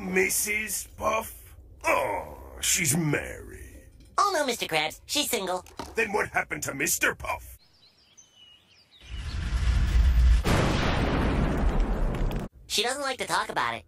Mrs. Puff? Oh, she's married. Oh no, Mr. Krabs. She's single. Then what happened to Mr. Puff? She doesn't like to talk about it.